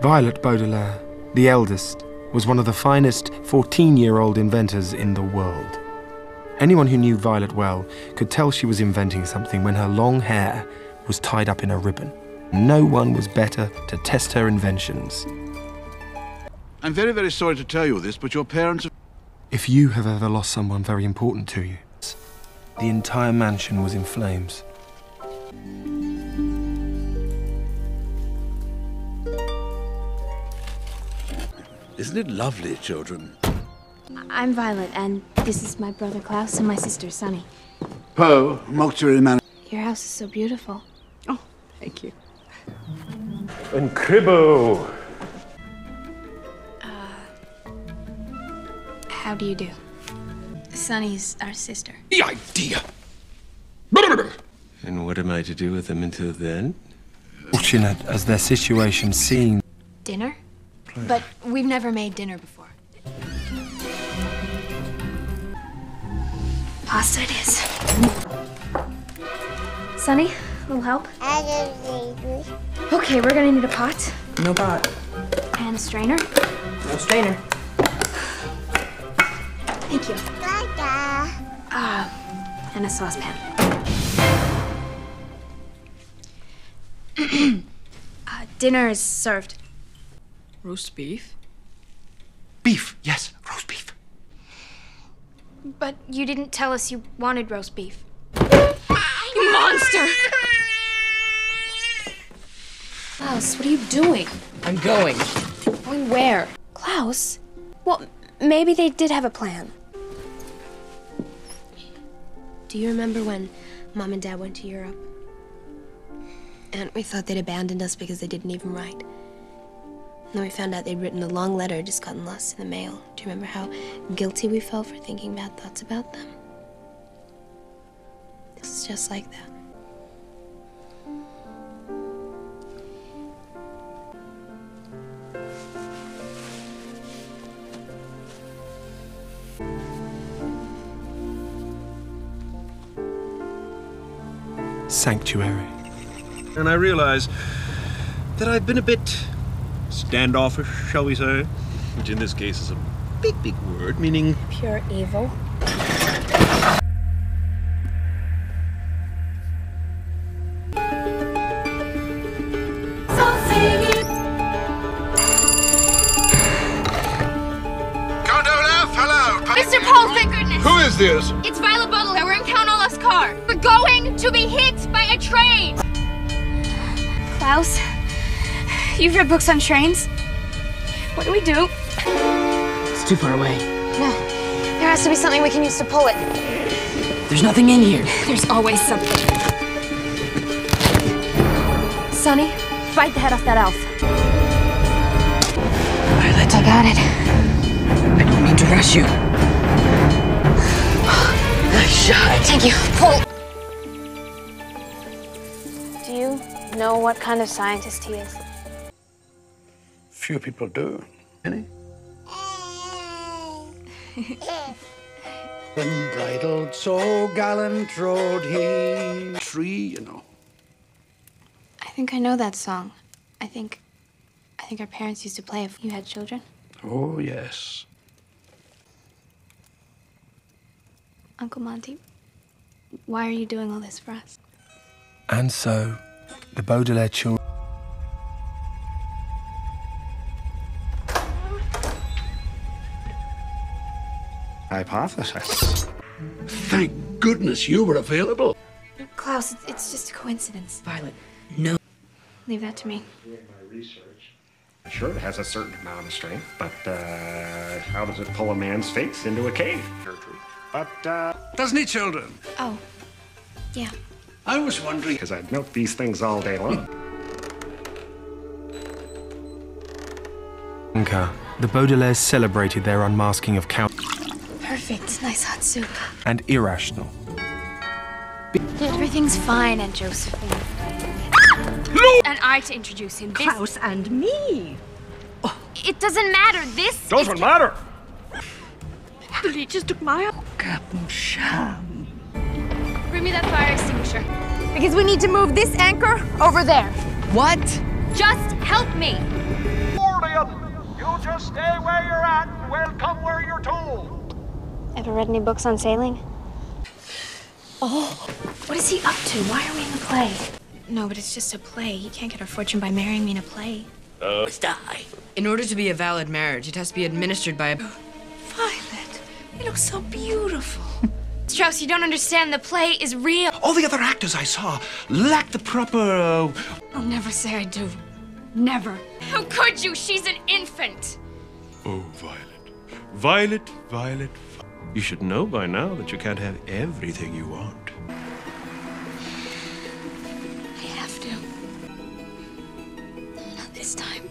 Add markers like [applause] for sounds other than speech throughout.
Violet Baudelaire, the eldest, was one of the finest 14 year old inventors in the world. Anyone who knew Violet well could tell she was inventing something when her long hair was tied up in a ribbon. No one was better to test her inventions. I'm very, very sorry to tell you this, but your parents have... If you have ever lost someone very important to you, the entire mansion was in flames. Isn't it lovely, children? I'm Violet, and this is my brother Klaus and my sister Sunny. Poe, mortuary man. Your house is so beautiful. Oh, thank you. And Cribbo! Uh, how do you do? Sunny's our sister. The idea! And what am I to do with them until then? Fortunate as their situation seemed, Dinner? But we've never made dinner before. Pasta it is. Sunny, a little help? Okay, we're gonna need a pot No pot. and a strainer. No strainer. Thank you. Ah, and a saucepan. [clears throat] uh, dinner is served. Roast beef. Beef, yes, roast beef. But you didn't tell us you wanted roast beef. you monster! Klaus, what are you doing? I'm going. Going where? Klaus? Well, maybe they did have a plan. Do you remember when mom and dad went to Europe? And we thought they'd abandoned us because they didn't even write. And then we found out they'd written a long letter just gotten lost in the mail. Do you remember how guilty we felt for thinking bad thoughts about them? This is just like that. sanctuary. And I realize that I've been a bit standoffish, shall we say? Which in this case is a big, big word, meaning Pure evil. Count Olaf, hello! Mr. Poe, thank goodness! Who is this? It's Violet Baudelaire. We're in Count Olaf's car. We're going to be hit by a train! Klaus, you've read books on trains. What do we do? It's too far away. No. There has to be something we can use to pull it. There's nothing in here. There's always something. Sunny, bite the head off that elf. Violet, I got it. I don't mean to rush you. [gasps] Nice shot. Thank you. Pull. Do you know what kind of scientist he is? Few people do. Any? [laughs] Unbridled, so gallant rode he. Tree, you know. I think I know that song. I think. I think our parents used to play if you had children. Oh, yes. Uncle Monty, why are you doing all this for us? And so, the Baudelaire children. Hypothesis. Thank goodness you were available. Klaus, it's, it's just a coincidence. Violet, no. Leave that to me. Sure, it has a certain amount of strength, but uh, how does it pull a man's face into a cave? But, uh, Doesn't he, children? Oh, yeah. I was wondering. because I'd milk these things all day long. Anka, the Baudelaires celebrated their unmasking of Count Perfect. Nice hot soup. and irrational. Everything's fine, Aunt Josephine. No! And I to introduce him. This, Klaus and me. Oh. it doesn't matter. This Doesn't matter! The leeches took my Captain Sham. Bring me that fire extinguisher. Because we need to move this anchor over there. What? Just help me. up. You just stay where you're at and we'll come where you're told. Ever read any books on sailing? Oh, What is he up to? Why are we in the play? No, but it's just a play. He can't get a fortune by marrying me in a play. Uh, die. In order to be a valid marriage, it has to be administered by a. Violet, you look so beautiful. [laughs] Strauss, you don't understand. The play is real. All the other actors I saw lacked the proper. Uh... I'll never say I do. Never. How could you? She's an infant. Oh, Violet. Violet, Violet. You should know by now that you can't have everything you want. I have to. Not this time.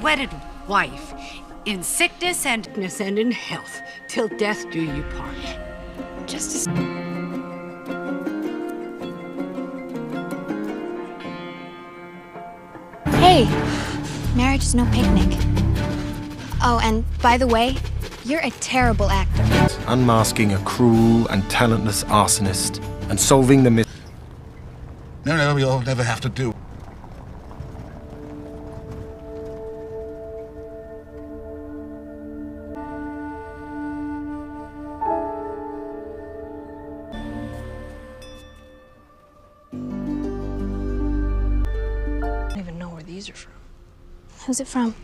Wedded wife, in sickness and and in health, till death do you part. Just as. Hey, marriage is no picnic. Oh, and by the way, you're a terrible actor. Unmasking a cruel and talentless arsonist and solving the mystery. No, no, you'll never have to do. These are from. Who's it from?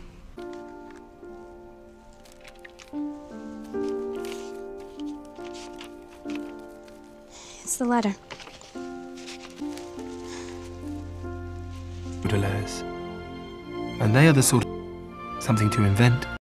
It's the letter. Baudelaires. And they are the sort of something to invent.